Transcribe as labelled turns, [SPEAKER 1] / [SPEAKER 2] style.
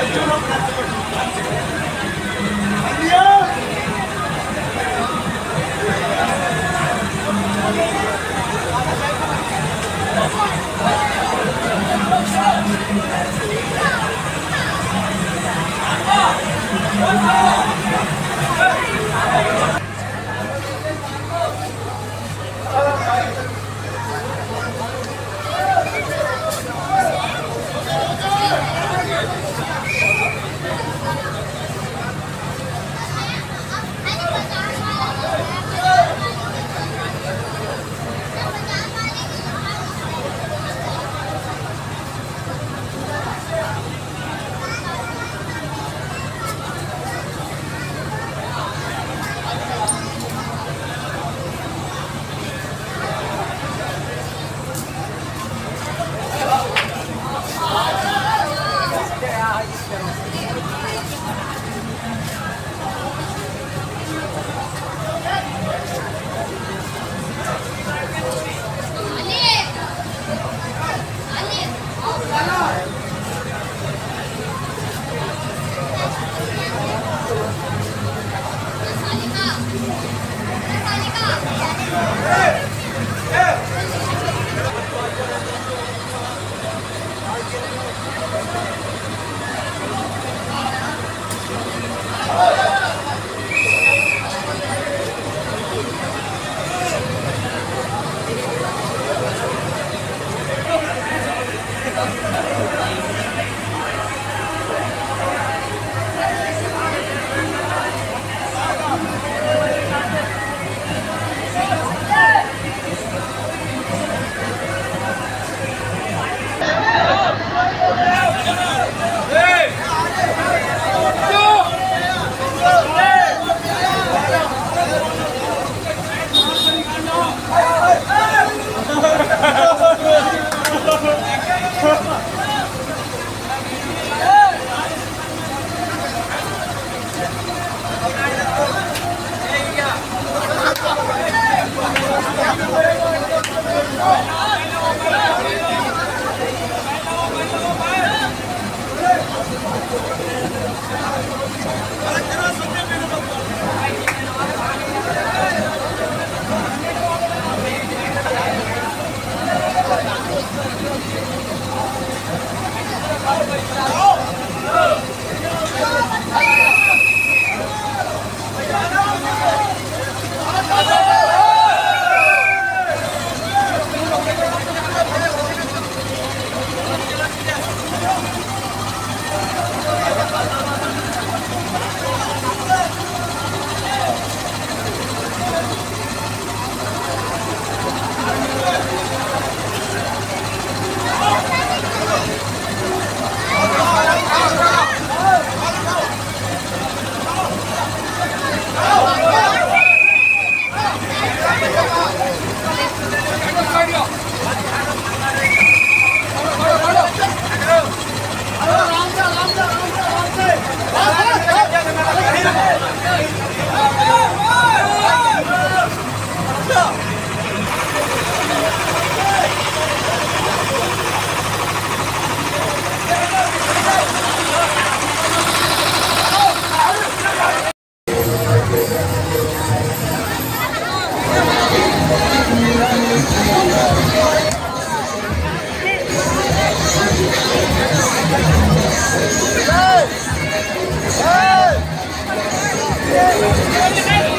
[SPEAKER 1] 안전
[SPEAKER 2] Hey! Hey!